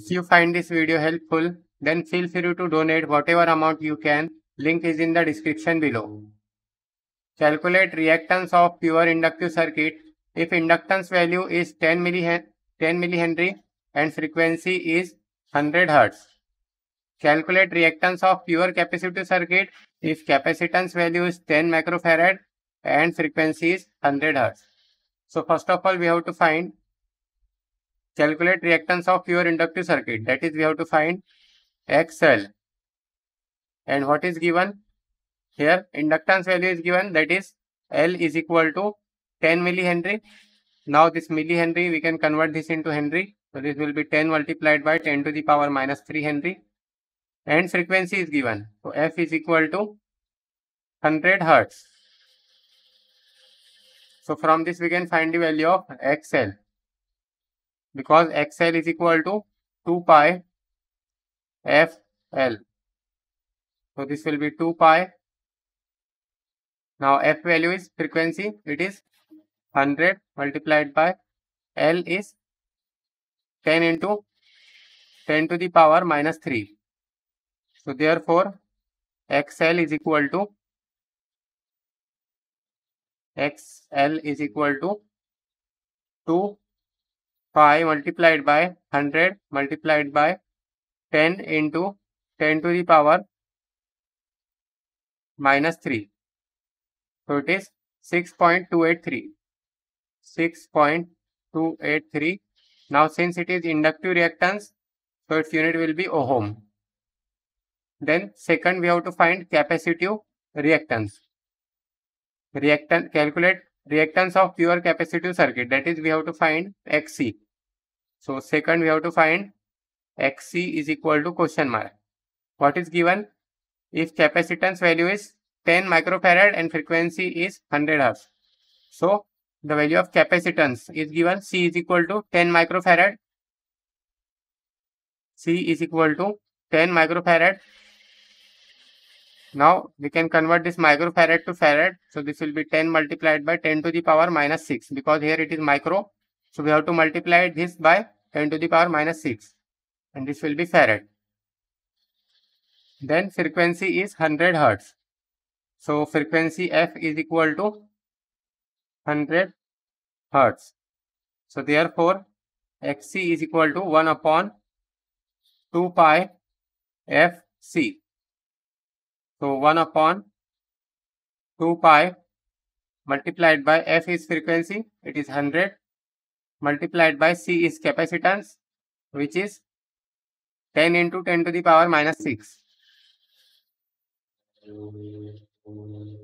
If you find this video helpful, then feel free to donate whatever amount you can. Link is in the description below. Calculate reactance of pure inductive circuit if inductance value is 10 millihen 10 millihenry and frequency is 100 Hz. Calculate reactance of pure capacitive circuit if capacitance value is 10 microfarad and frequency is 100 Hz. So first of all we have to find calculate reactance of pure inductive circuit that is we have to find XL and what is given here inductance value is given that is L is equal to 10 millihenry. Now this millihenry we can convert this into Henry. So this will be 10 multiplied by 10 to the power minus 3 Henry. And frequency is given. So F is equal to 100 Hertz. So from this we can find the value of XL. Because XL is equal to 2 pi FL. So this will be 2 pi now f value is frequency, it is 100 multiplied by L is 10 into 10 to the power minus 3. So therefore, XL is equal to XL is equal to 2 pi multiplied by 100 multiplied by 10 into 10 to the power minus 3. So it is 6.283. 6.283. Now since it is inductive reactance, so its unit will be ohm. Then second we have to find capacitive reactance. Reactant calculate reactance of pure capacitive circuit that is we have to find XC. So second we have to find XC is equal to question mark. What is given? If capacitance value is 10 microfarad and frequency is 100 Hz. So, the value of capacitance is given C is equal to 10 microfarad. C is equal to 10 microfarad. Now, we can convert this microfarad to farad. So, this will be 10 multiplied by 10 to the power minus 6 because here it is micro. So, we have to multiply this by 10 to the power minus 6 and this will be farad. Then frequency is 100 Hertz. So frequency f is equal to 100 hertz. So therefore xc is equal to 1 upon 2 pi fc. So 1 upon 2 pi multiplied by f is frequency, it is 100 multiplied by c is capacitance which is 10 into 10 to the power minus 6.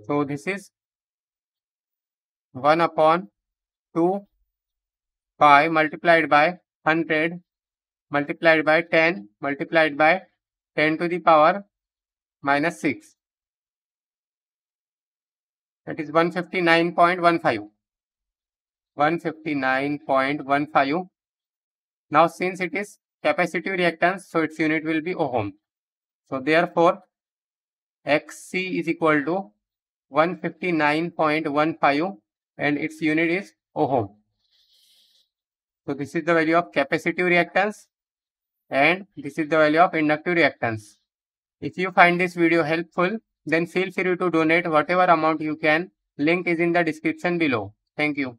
So this is 1 upon 2 pi multiplied by 100 multiplied by 10 multiplied by 10 to the power minus 6. That is 159.15. 159.15. Now since it is capacitive reactance, so its unit will be ohm. So therefore XC is equal to 159.15 and its unit is ohm. So this is the value of capacitive reactance and this is the value of inductive reactance. If you find this video helpful, then feel free to donate whatever amount you can. Link is in the description below. Thank you.